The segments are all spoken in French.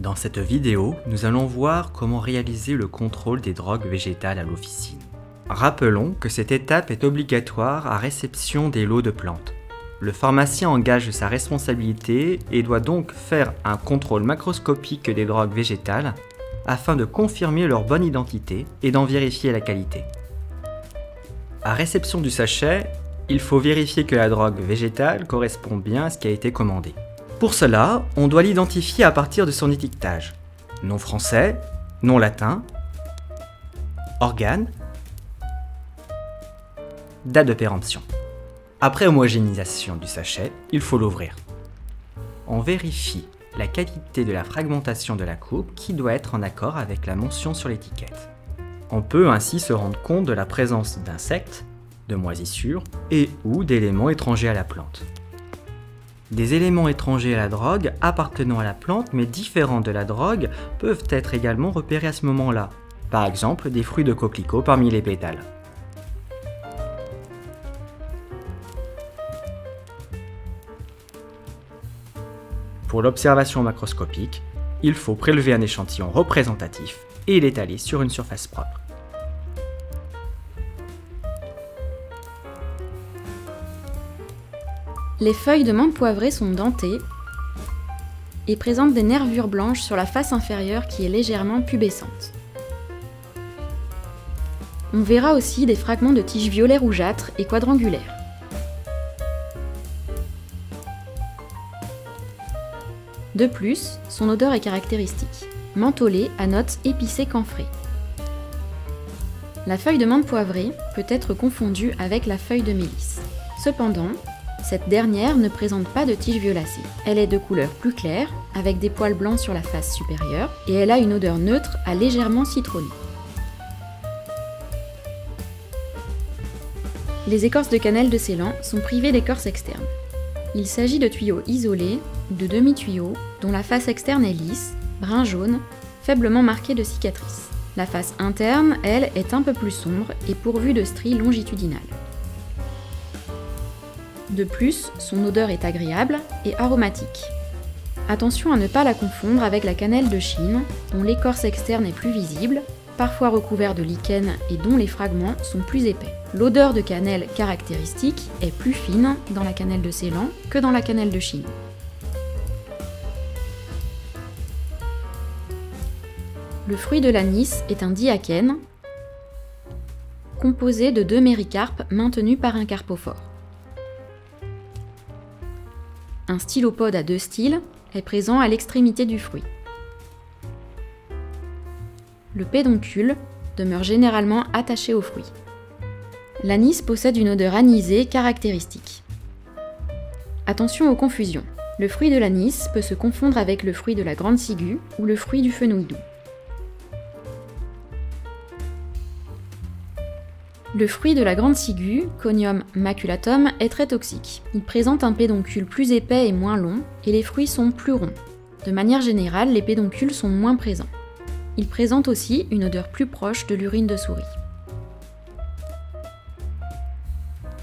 Dans cette vidéo, nous allons voir comment réaliser le contrôle des drogues végétales à l'officine. Rappelons que cette étape est obligatoire à réception des lots de plantes. Le pharmacien engage sa responsabilité et doit donc faire un contrôle macroscopique des drogues végétales afin de confirmer leur bonne identité et d'en vérifier la qualité. À réception du sachet, il faut vérifier que la drogue végétale correspond bien à ce qui a été commandé. Pour cela, on doit l'identifier à partir de son étiquetage. Nom français, nom latin, organe, date de péremption. Après homogénéisation du sachet, il faut l'ouvrir. On vérifie la qualité de la fragmentation de la coupe qui doit être en accord avec la mention sur l'étiquette. On peut ainsi se rendre compte de la présence d'insectes, de moisissures et ou d'éléments étrangers à la plante. Des éléments étrangers à la drogue appartenant à la plante mais différents de la drogue peuvent être également repérés à ce moment-là, par exemple des fruits de coquelicot parmi les pétales. Pour l'observation macroscopique, il faut prélever un échantillon représentatif et l'étaler sur une surface propre. Les feuilles de menthe poivrée sont dentées et présentent des nervures blanches sur la face inférieure qui est légèrement pubescente. On verra aussi des fragments de tiges violet rougeâtres et quadrangulaires. De plus, son odeur est caractéristique, mentholée à notes épicées camphrées. La feuille de menthe poivrée peut être confondue avec la feuille de mélisse. Cependant, cette dernière ne présente pas de tige violacée. Elle est de couleur plus claire, avec des poils blancs sur la face supérieure, et elle a une odeur neutre à légèrement citronnée. Les écorces de cannelle de Ceylan sont privées d'écorce externe. Il s'agit de tuyaux isolés, de demi-tuyaux, dont la face externe est lisse, brun jaune, faiblement marquée de cicatrices. La face interne, elle, est un peu plus sombre et pourvue de stries longitudinales. De plus, son odeur est agréable et aromatique. Attention à ne pas la confondre avec la cannelle de Chine, dont l'écorce externe est plus visible, parfois recouvert de lichen et dont les fragments sont plus épais. L'odeur de cannelle caractéristique est plus fine dans la cannelle de Ceylan que dans la cannelle de Chine. Le fruit de l'anis est un diakène composé de deux méricarpes maintenus par un carpophore. Un stylopode à deux styles est présent à l'extrémité du fruit. Le pédoncule demeure généralement attaché au fruit. L'anis possède une odeur anisée caractéristique. Attention aux confusions. Le fruit de l'anis peut se confondre avec le fruit de la grande ciguë ou le fruit du fenouil doux. Le fruit de la grande ciguë, Conium maculatum, est très toxique. Il présente un pédoncule plus épais et moins long, et les fruits sont plus ronds. De manière générale, les pédoncules sont moins présents. Il présente aussi une odeur plus proche de l'urine de souris.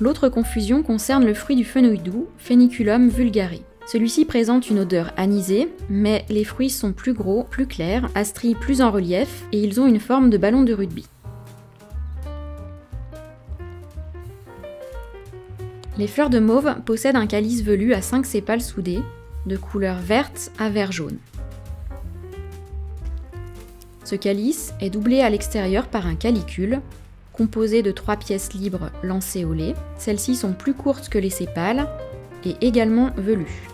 L'autre confusion concerne le fruit du fenouil doux, Pheniculum vulgare. Celui-ci présente une odeur anisée, mais les fruits sont plus gros, plus clairs, à stries plus en relief, et ils ont une forme de ballon de rugby. Les fleurs de mauve possèdent un calice velu à 5 sépales soudés, de couleur verte à vert jaune. Ce calice est doublé à l'extérieur par un calicule, composé de trois pièces libres lancéolées. Celles-ci sont plus courtes que les sépales et également velues.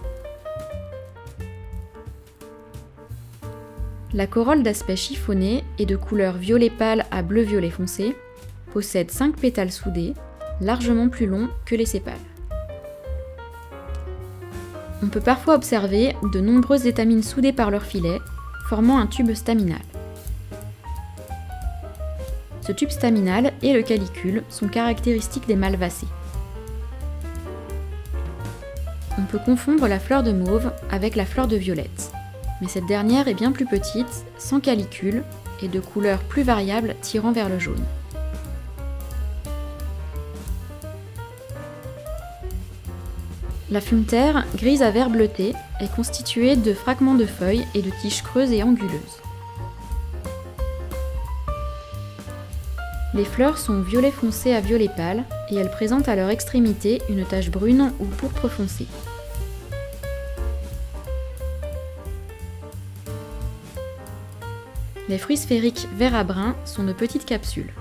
La corolle d'aspect chiffonné et de couleur violet pâle à bleu-violet foncé possède 5 pétales soudés largement plus long que les sépales. On peut parfois observer de nombreuses étamines soudées par leur filet, formant un tube staminal. Ce tube staminal et le calicule sont caractéristiques des malvacées. On peut confondre la fleur de mauve avec la fleur de violette, mais cette dernière est bien plus petite, sans calicule et de couleur plus variable tirant vers le jaune. La fumeterre, grise à vert bleuté, est constituée de fragments de feuilles et de tiges creuses et anguleuses. Les fleurs sont violet foncé à violet pâle et elles présentent à leur extrémité une tache brune ou pourpre foncé. Les fruits sphériques vert à brun sont de petites capsules.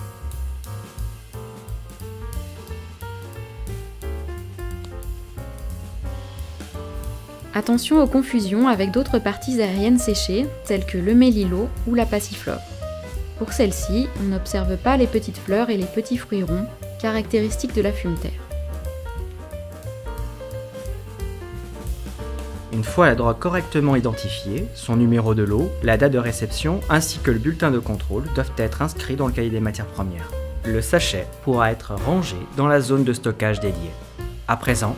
Attention aux confusions avec d'autres parties aériennes séchées, telles que le mélilo ou la passiflore. Pour celle-ci, on n'observe pas les petites fleurs et les petits fruits ronds, caractéristiques de la fumeterre. Une fois la drogue correctement identifiée, son numéro de lot, la date de réception ainsi que le bulletin de contrôle doivent être inscrits dans le cahier des matières premières. Le sachet pourra être rangé dans la zone de stockage dédiée. À présent,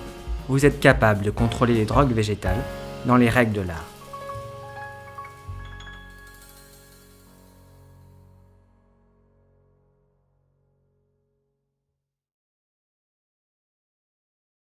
vous êtes capable de contrôler les drogues végétales dans les règles de l'art.